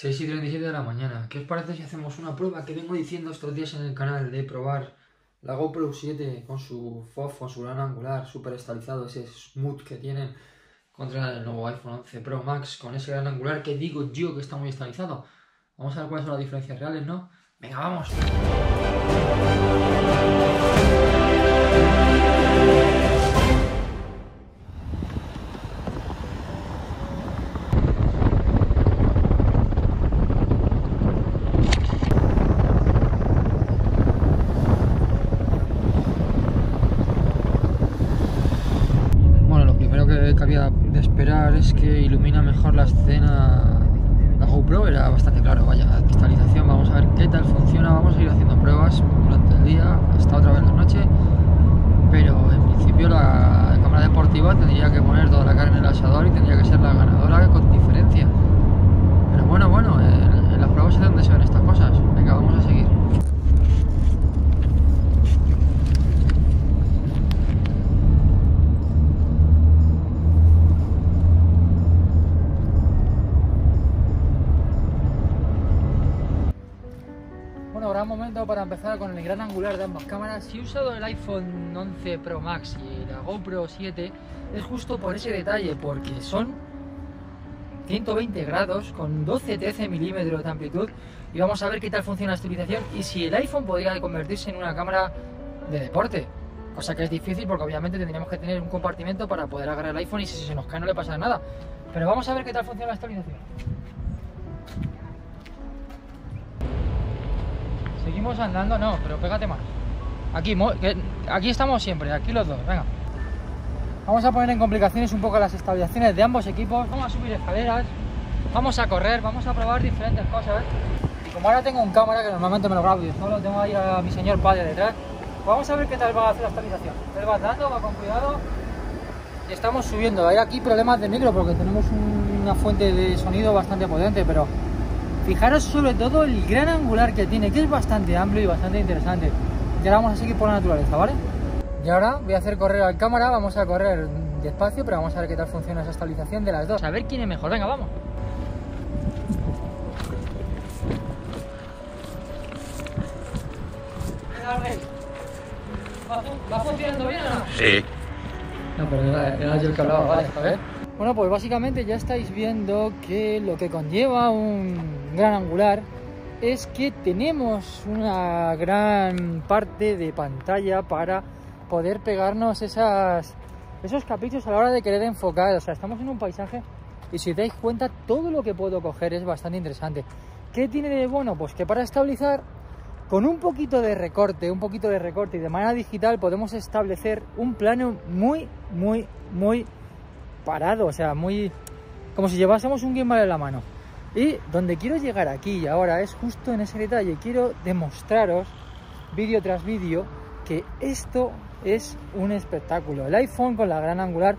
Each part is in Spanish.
6 y 37 de la mañana. ¿Qué os parece si hacemos una prueba que vengo diciendo estos días en el canal de probar la GoPro 7 con su FOV, con su gran angular, súper estabilizado, ese smooth que tienen contra el nuevo iPhone 11 Pro Max con ese gran angular que digo yo que está muy estabilizado? Vamos a ver cuáles son las diferencias reales, ¿no? Venga, vamos. Bueno, lo primero que cabía de esperar es que mejor la escena la GoPro, era bastante claro, vaya, cristalización, vamos a ver qué tal funciona, vamos a ir haciendo pruebas durante el día, hasta otra vez la noche, pero en principio la cámara deportiva tendría que poner toda la carne en el asador y tendría que ser la ganadora con diferencia. Gran angular de ambas cámaras. Si he usado el iPhone 11 Pro Max y la GoPro 7, es justo por ese detalle, porque son 120 grados con 12-13 milímetros de amplitud y vamos a ver qué tal funciona la estabilización y si el iPhone podría convertirse en una cámara de deporte. Cosa que es difícil porque obviamente tendríamos que tener un compartimento para poder agarrar el iPhone y si se nos cae no le pasa nada. Pero vamos a ver qué tal funciona la estabilización. Seguimos andando, no, pero pégate más. Aquí, aquí estamos siempre, aquí los dos, venga. Vamos a poner en complicaciones un poco las estabilizaciones de ambos equipos. Vamos a subir escaleras, vamos a correr, vamos a probar diferentes cosas. Y como ahora tengo un cámara que normalmente me lo grabo yo solo, tengo ahí a mi señor padre detrás. vamos a ver qué tal va a hacer la estabilización. Él va dando, va con cuidado. Y estamos subiendo. Hay aquí problemas de micro porque tenemos un- una fuente de sonido bastante potente, pero Fijaros sobre todo el gran angular que tiene, que es bastante amplio y bastante interesante. Y ahora vamos a seguir por la naturaleza, ¿vale? Y ahora voy a hacer correr al cámara, vamos a correr despacio, pero vamos a ver qué tal funciona esa estabilización de las dos. A ver quién es mejor, venga, vamos. ¿Va funcionando bien o no? Sí. No, pero era, era yo el que hablaba, vale, a ver. Bueno, pues básicamente ya estáis viendo que lo que conlleva un gran angular es que tenemos una gran parte de pantalla para poder pegarnos esas, esos caprichos a la hora de querer enfocar. O sea, estamos en un paisaje y si os dais cuenta, todo lo que puedo coger es bastante interesante. ¿Qué tiene de bueno? Pues que para estabilizar con un poquito de recorte, un poquito de recorte y de manera digital podemos establecer un plano muy, muy, muy parado, o sea, muy como si llevásemos un gimbal en la mano. Y donde quiero llegar aquí y ahora es justo en ese detalle. Quiero demostraros vídeo tras vídeo que esto es un espectáculo. El iPhone con la gran angular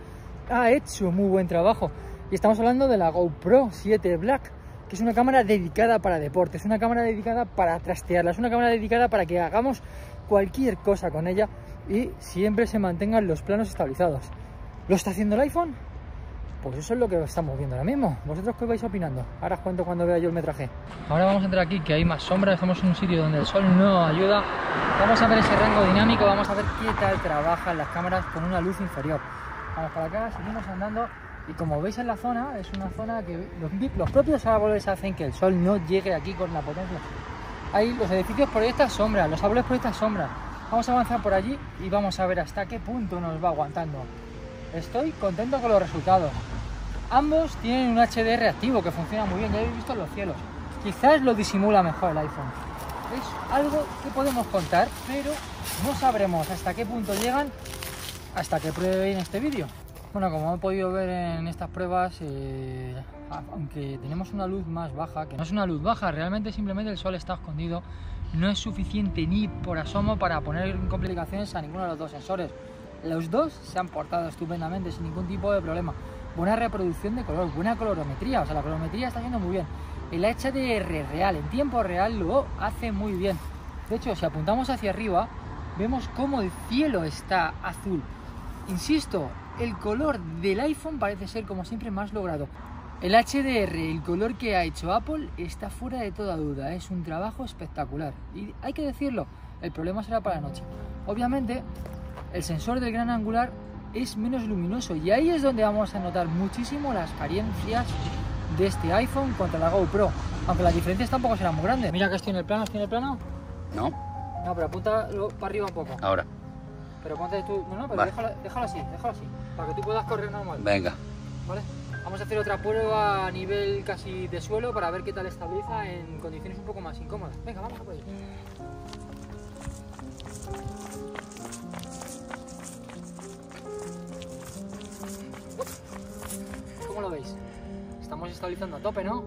ha hecho muy buen trabajo. Y estamos hablando de la GoPro 7 Black, que es una cámara dedicada para deporte, es una cámara dedicada para trastearla, es una cámara dedicada para que hagamos cualquier cosa con ella y siempre se mantengan los planos estabilizados. ¿Lo está haciendo el iPhone? Pues eso es lo que estamos viendo ahora mismo. ¿Vosotros qué vais opinando? Ahora os cuento cuando vea yo el metraje. Ahora vamos a entrar aquí, que hay más sombra. Estamos en un sitio donde el sol no ayuda. Vamos a ver ese rango dinámico, vamos a ver qué tal trabajan las cámaras con una luz inferior. Vamos para acá, seguimos andando. Y como veis en la zona, es una zona que los, propios árboles hacen que el sol no llegue aquí con la potencia. Ahí los edificios proyectan sombra, los árboles proyectan sombra. Vamos a avanzar por allí y vamos a ver hasta qué punto nos va aguantando. Estoy contento con los resultados. Ambos tienen un HDR activo que funciona muy bien, ya habéis visto en los cielos. Quizás lo disimula mejor el iPhone. Es algo que podemos contar, pero no sabremos hasta qué punto llegan hasta que prueben este vídeo. Bueno, como he podido ver en estas pruebas, eh, aunque tenemos una luz más baja, que no es una luz baja, realmente simplemente el sol está escondido, no es suficiente ni por asomo para poner complicaciones a ninguno de los dos sensores. Los dos se han portado estupendamente sin ningún tipo de problema. Buena reproducción de color, buena colorometría, o sea, la colorometría está yendo muy bien. El HDR real, en tiempo real, lo hace muy bien. De hecho, si apuntamos hacia arriba, vemos cómo el cielo está azul. Insisto, el color del iPhone parece ser como siempre más logrado. El HDR, el color que ha hecho Apple, está fuera de toda duda. Es un trabajo espectacular. Y hay que decirlo, el problema será para la noche. Obviamente, el sensor del gran angular es menos luminoso y ahí es donde vamos a notar muchísimo las carencias de este iPhone contra la GoPro. Aunque las diferencias tampoco serán muy grandes. Mira que estoy en el plano, estoy en el plano. No, No, pero apunta para arriba un poco. ahora. Pero ponte tú. No, no, pero Vale. déjalo, déjalo así, déjalo así. Para que tú puedas correr normal. Venga. ¿Vale? Vamos a hacer otra prueba a nivel casi de suelo para ver qué tal estabiliza en condiciones un poco más incómodas. Venga, vamos a por ello. Estabilizando a tope, ¿no?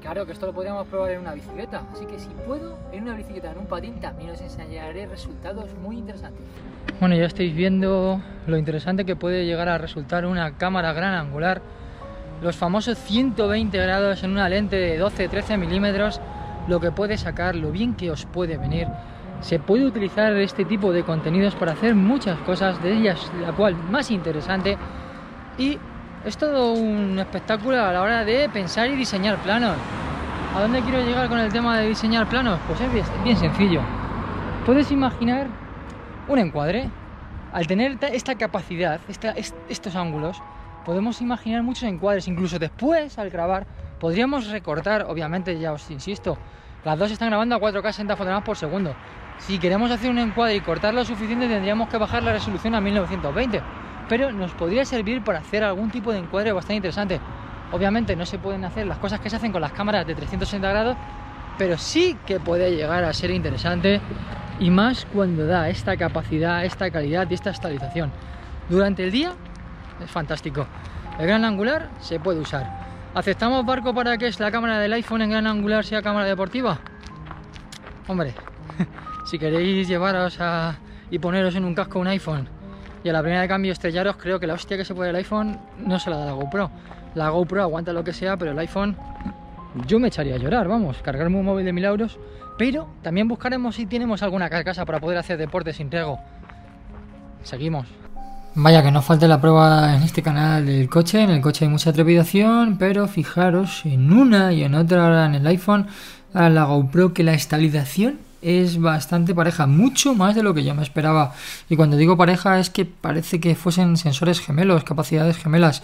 Claro que esto lo podríamos probar en una bicicleta, así que si puedo, en una bicicleta, en un patín, también os enseñaré resultados muy interesantes. Bueno, ya estáis viendo lo interesante que puede llegar a resultar una cámara gran angular. Los famosos 120 grados en una lente de 12-13 milímetros, lo que puede sacar, lo bien que os puede venir. Se puede utilizar este tipo de contenidos para hacer muchas cosas, de ellas la cual más interesante. Y es todo un espectáculo a la hora de pensar y diseñar planos. ¿A dónde quiero llegar con el tema de diseñar planos? Pues es bien, sencillo. Puedes imaginar un encuadre. Al tener ta- esta capacidad, estos ángulos, podemos imaginar muchos encuadres. Incluso después, al grabar, podríamos recortar, obviamente, ya os insisto, las dos están grabando a 4K 60 fotogramas por segundo. Si queremos hacer un encuadre y cortar lo suficiente, tendríamos que bajar la resolución a 1920. Pero nos podría servir para hacer algún tipo de encuadre bastante interesante. Obviamente no se pueden hacer las cosas que se hacen con las cámaras de 360 grados, pero sí que puede llegar a ser interesante y más cuando da esta capacidad, esta calidad y esta estabilización. Durante el día es fantástico. El gran angular se puede usar. ¿Aceptamos barco para que es la cámara del iPhone en gran angular sea cámara deportiva? Hombre, si queréis llevaros a, y poneros en un casco un iPhone y a la primera de cambio estrellaros, creo que la hostia que se puede el iPhone no se la da la GoPro. La GoPro aguanta lo que sea, pero el iPhone yo me echaría a llorar, vamos, cargarme un móvil de mil euros, pero también buscaremos si tenemos alguna carcasa para poder hacer deporte sin riesgo. Seguimos. Vaya que no falte la prueba en este canal del coche, en el coche hay mucha trepidación, pero fijaros en una y en otra ahora en el iPhone, a la GoPro, que la estabilización es bastante pareja, mucho más de lo que yo me esperaba. Y cuando digo pareja es que parece que fuesen sensores gemelos, capacidades gemelas.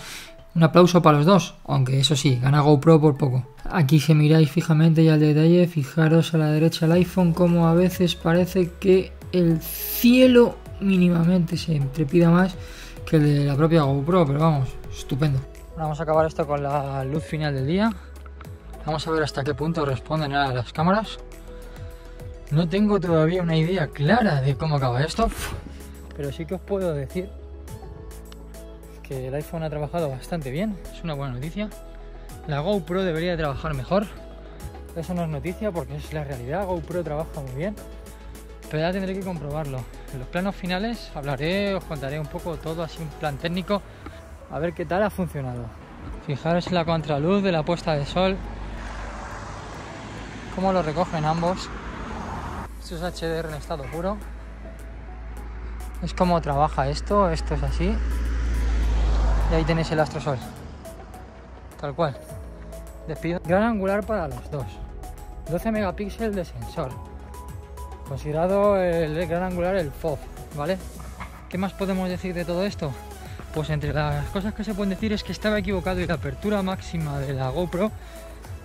Un aplauso para los dos, aunque eso sí, gana GoPro por poco. Aquí si miráis fijamente ya al detalle, fijaros a la derecha el iPhone como a veces parece que el cielo mínimamente se trepida más que el de la propia GoPro, pero vamos, estupendo. Vamos a acabar esto con la luz final del día. Vamos a ver hasta qué punto responden a las cámaras. No tengo todavía una idea clara de cómo acaba esto, pero sí que os puedo decir que el iPhone ha trabajado bastante bien, es una buena noticia. La GoPro debería de trabajar mejor. Eso no es noticia porque es la realidad, GoPro trabaja muy bien. Pero ya tendré que comprobarlo. En los planos finales hablaré, os contaré un poco todo así un plan técnico, a ver qué tal ha funcionado. Fijaros en la contraluz de la puesta de sol, cómo lo recogen ambos. Esto es HDR en estado puro. Es como trabaja esto, esto es así. Y ahí tenéis el astrosol. Tal cual. Despido. Gran angular para los dos. 12 megapíxeles de sensor. Considerado el gran angular el FOV, ¿vale? ¿Qué más podemos decir de todo esto? Pues entre las cosas que se pueden decir es que estaba equivocado y la apertura máxima de la GoPro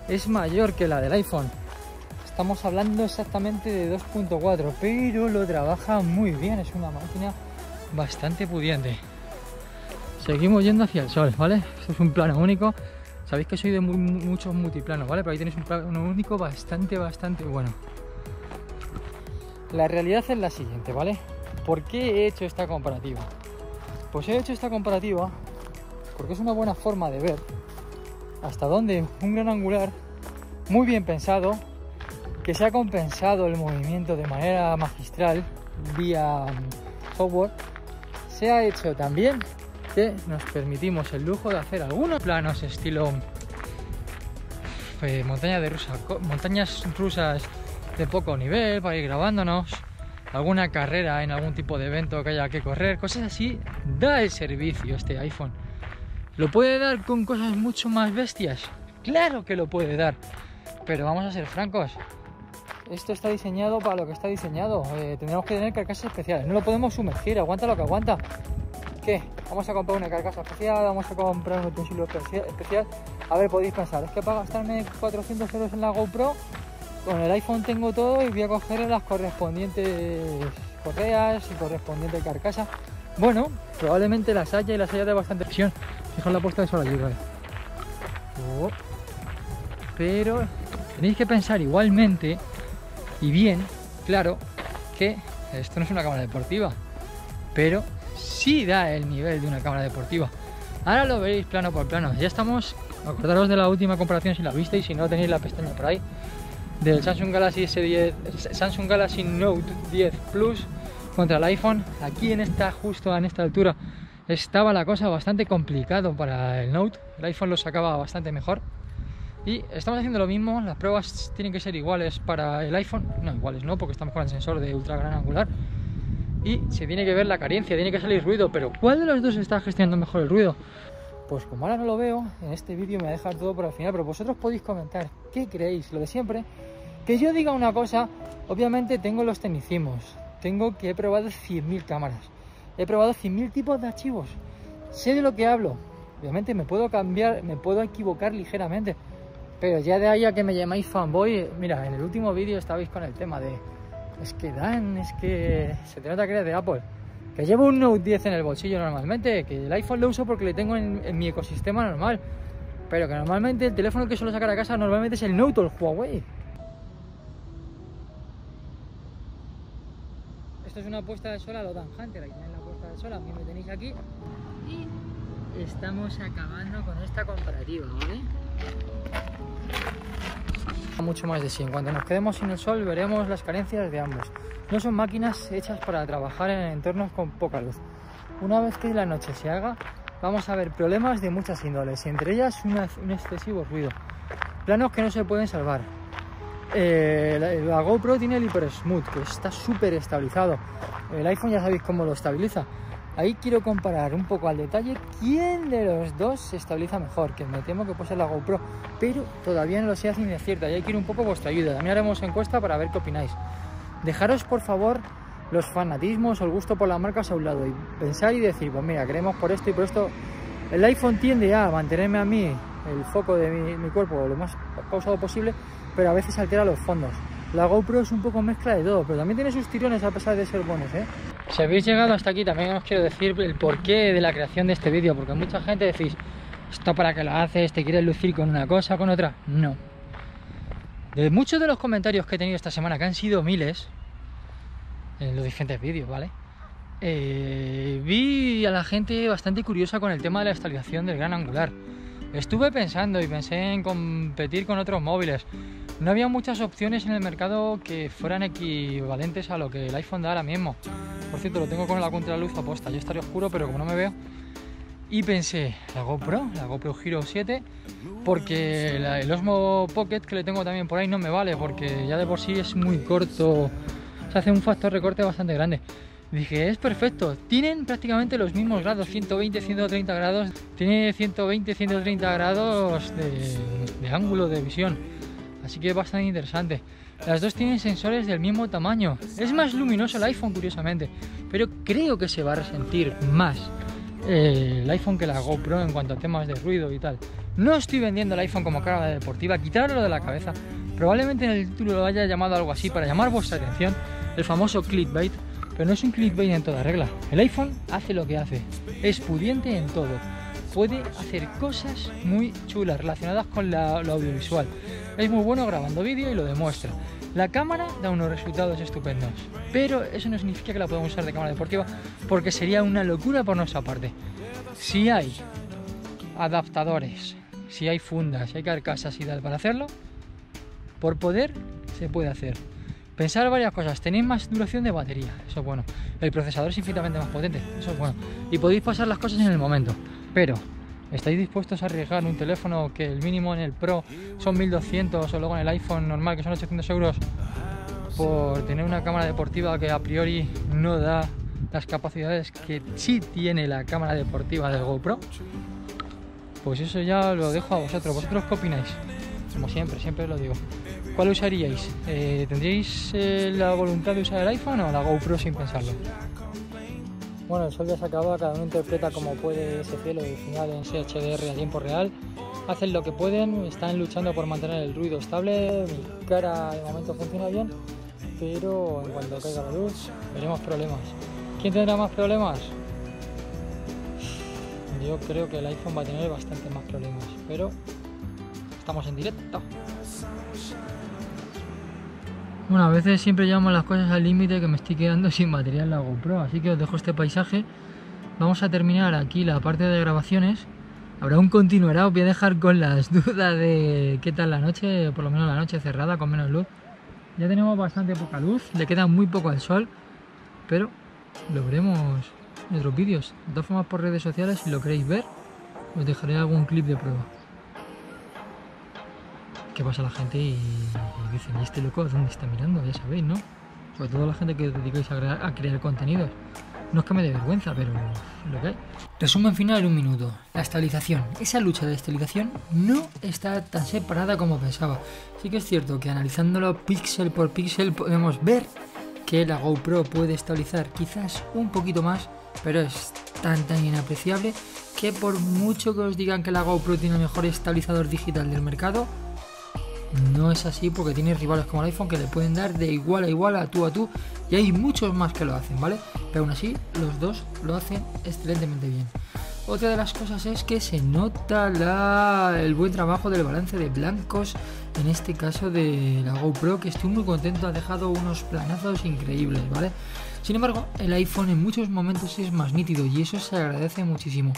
es mayor que la del iPhone. Estamos hablando exactamente de 2.4, pero lo trabaja muy bien, es una máquina bastante pudiente. Seguimos yendo hacia el sol, ¿vale? Esto es un plano único. Sabéis que soy de muchos multiplanos, ¿vale? Pero ahí tenéis un plano único bastante, bastante bueno. La realidad es la siguiente, ¿vale? ¿Por qué he hecho esta comparativa? Pues he hecho esta comparativa porque es una buena forma de ver hasta dónde un gran angular muy bien pensado, que se ha compensado el movimiento de manera magistral vía mm, software, se ha hecho también que nos permitimos el lujo de hacer algunos planos estilo eh, montaña de rusa, montañas rusas de poco nivel para ir grabándonos, alguna carrera en algún tipo de evento que haya que correr, cosas así, da el servicio este iPhone. ¿Lo puede dar con cosas mucho más bestias? Claro que lo puede dar. Pero vamos a ser francos. Esto está diseñado para lo que está diseñado. Eh, tendremos que tener carcasas especiales. No lo podemos sumergir. Aguanta lo que aguanta. ¿Qué? Vamos a comprar una carcasa especial. Vamos a comprar un utensilio especial. A ver, podéis pensar. Es que para gastarme 400 euros en la GoPro, con el iPhone tengo todo y voy a coger las correspondientes correas y correspondiente carcasa. Bueno, probablemente las haya y las haya de bastante presión. Fijaos la puesta de sol allí, oh. Pero tenéis que pensar igualmente y bien, claro, que esto no es una cámara deportiva, pero sí da el nivel de una cámara deportiva. Ahora lo veréis plano por plano. Ya estamos, acordaros de la última comparación si la visteis, si no tenéis la pestaña por ahí, del Samsung Galaxy S10, Samsung Galaxy Note 10 Plus contra el iPhone. Aquí en esta, justo en esta altura, estaba la cosa bastante complicado para el Note. El iPhone lo sacaba bastante mejor. Y estamos haciendo lo mismo, las pruebas tienen que ser iguales para el iPhone, no iguales no, porque estamos con el sensor de ultra gran angular. Y se tiene que ver la carencia, tiene que salir ruido, pero ¿cuál de los dos está gestionando mejor el ruido? Pues como ahora no lo veo, en este vídeo me dejar todo por el final, pero vosotros podéis comentar qué creéis, lo de siempre. Que yo diga una cosa, obviamente tengo los tecnicismos, tengo que he probado 100.000 cámaras, he probado 100.000 tipos de archivos, sé de lo que hablo, obviamente me puedo cambiar, me puedo equivocar ligeramente, pero ya de ahí a que me llamáis fanboy, mira, en el último vídeo estabais con el tema de es que Dan, es que se te nota que eres de Apple. Que llevo un Note 10 en el bolsillo normalmente, que el iPhone lo uso porque le tengo en, mi ecosistema normal. Pero que normalmente el teléfono que suelo sacar a casa normalmente es el Note o el Huawei. Esto es una puesta de sol a lo Dan Hunter, aquí tenéis la puesta de sol, a mí me tenéis aquí. Y estamos acabando con esta comparativa, ¿vale? Mucho más de sí. Cuando nos quedemos sin el sol veremos las carencias de ambos. No son máquinas hechas para trabajar en entornos con poca luz. Una vez que la noche se haga, vamos a ver problemas de muchas índoles, entre ellas un excesivo ruido. Planos que no se pueden salvar. Eh, la, GoPro tiene el Hyper Smooth, que está súper estabilizado. El iPhone ya sabéis cómo lo estabiliza. Ahí quiero comparar un poco al detalle quién de los dos se estabiliza mejor, que me temo que puede ser la GoPro, pero todavía no lo sé ni de cierta y ahí quiero un poco vuestra ayuda. También haremos encuesta para ver qué opináis. Dejaros por favor los fanatismos o el gusto por las marcas a un lado y pensar y decir, pues mira, queremos por esto y por esto. El iPhone tiende a mantenerme a mí el foco de mi, mi cuerpo lo más pausado posible, pero a veces altera los fondos. La GoPro es un poco mezcla de todo, pero también tiene sus tirones a pesar de ser buenos, ¿eh? Si habéis llegado hasta aquí, también os quiero decir el porqué de la creación de este vídeo, porque mucha gente decís, ¿esto para qué lo haces? ¿Te quieres lucir con una cosa, con otra? No. De muchos de los comentarios que he tenido esta semana, que han sido miles, en los diferentes vídeos, ¿vale? Eh, vi a la gente bastante curiosa con el tema de la estabilización del gran angular. Estuve pensando y pensé en competir con otros móviles. No había muchas opciones en el mercado que fueran equivalentes a lo que el iPhone da ahora mismo. Por cierto, lo tengo con la contraluz aposta. Yo estaría oscuro, pero como no me veo. Y pensé, la GoPro, la GoPro Hero 7, porque el Osmo Pocket que le tengo también por ahí no me vale, porque ya de por sí es muy corto. Se hace un factor recorte bastante grande. Dije, es perfecto. Tienen prácticamente los mismos grados, 120, 130 grados. Tiene 120, 130 grados de, ángulo de visión. Así que bastante interesante. Las dos tienen sensores del mismo tamaño. Es más luminoso el iPhone, curiosamente. Pero creo que se va a resentir más eh, el iPhone que la GoPro en cuanto a temas de ruido y tal. No estoy vendiendo el iPhone como cámara deportiva. Quitarlo de la cabeza. Probablemente en el título lo haya llamado algo así para llamar vuestra atención. El famoso clickbait pero no es un clickbait en toda regla. El iPhone hace lo que hace. Es pudiente en todo. Puede hacer cosas muy chulas relacionadas con lo audiovisual. Es muy bueno grabando vídeo y lo demuestra. La cámara da unos resultados estupendos, pero eso no significa que la podamos usar de cámara deportiva porque sería una locura por nuestra parte. Si hay adaptadores, si hay fundas, si hay carcasas y tal para hacerlo, por poder se puede hacer. Pensar varias cosas. Tenéis más duración de batería, eso es bueno. El procesador es infinitamente más potente, eso es bueno. Y podéis pasar las cosas en el momento. Pero, ¿estáis dispuestos a arriesgar un teléfono que el mínimo en el Pro son 1200 o luego en el iPhone normal que son 800 euros por tener una cámara deportiva que a priori no da las capacidades que sí tiene la cámara deportiva del GoPro? pues eso ya lo dejo a vosotros. ¿Vosotros qué opináis? Como siempre, siempre lo digo. ¿Cuál usaríais? Eh, ¿Tendríais eh, la voluntad de usar el iPhone o la GoPro sin pensarlo? Bueno, el sol ya se acaba, cada uno interpreta como puede ese cielo final en CHDR a tiempo real. Hacen lo que pueden, están luchando por mantener el ruido estable. Mi cara de momento funciona bien, pero en cuanto caiga la luz, veremos problemas. ¿Quién tendrá más problemas? Yo creo que el iPhone va a tener bastante más problemas, pero estamos en directo. Bueno, a veces siempre llevamos las cosas al límite que me estoy quedando sin material la GoPro, así que os dejo este paisaje. Vamos a terminar aquí la parte de grabaciones. Habrá un continuará, os voy a dejar con las dudas de qué tal la noche, por lo menos la noche cerrada con menos luz. Ya tenemos bastante poca luz, le queda muy poco al sol, pero lo veremos en otros vídeos. De todas formas por redes sociales, si lo queréis ver, os dejaré algún clip de prueba. ¿Qué pasa la gente y, y dicen, ¿y este loco dónde está mirando? Ya sabéis, ¿no? Sobre todo la gente que dedicáis a crear, a contenidos. No es que me dé vergüenza, pero lo que hay. Resumen final en un minuto. La estabilización. Esa lucha de estabilización no está tan separada como pensaba. Sí que es cierto que analizándolo píxel por píxel podemos ver que la GoPro puede estabilizar quizás un poquito más, pero es tan tan inapreciable que por mucho que os digan que la GoPro tiene el mejor estabilizador digital del mercado, no es así porque tiene rivales como el iPhone que le pueden dar de igual a igual a tú a tú y hay muchos más que lo hacen, ¿vale? Pero aún así los dos lo hacen excelentemente bien. Otra de las cosas es que se nota la, el buen trabajo del balance de blancos, en este caso de la GoPro, que estoy muy contento, ha dejado unos planazos increíbles, ¿vale? Sin embargo, el iPhone en muchos momentos es más nítido y eso se agradece muchísimo.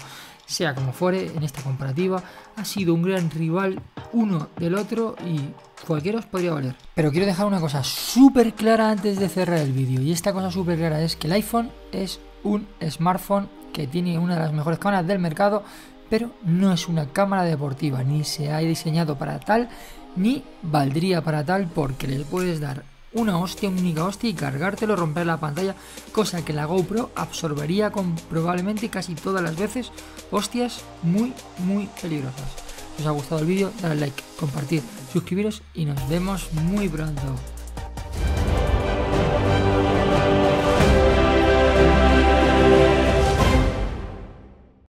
Sea como fuere, en esta comparativa ha sido un gran rival uno del otro y cualquiera os podría valer. Pero quiero dejar una cosa súper clara antes de cerrar el vídeo y esta cosa súper clara es que el iPhone es un smartphone que tiene una de las mejores cámaras del mercado, pero no es una cámara deportiva, ni se ha diseñado para tal, ni valdría para tal porque le puedes dar una hostia, una única hostia y cargártelo, romper la pantalla, cosa que la GoPro absorbería con probablemente casi todas las veces hostias muy, muy peligrosas. Si os ha gustado el vídeo, dale like, compartir, suscribiros y nos vemos muy pronto.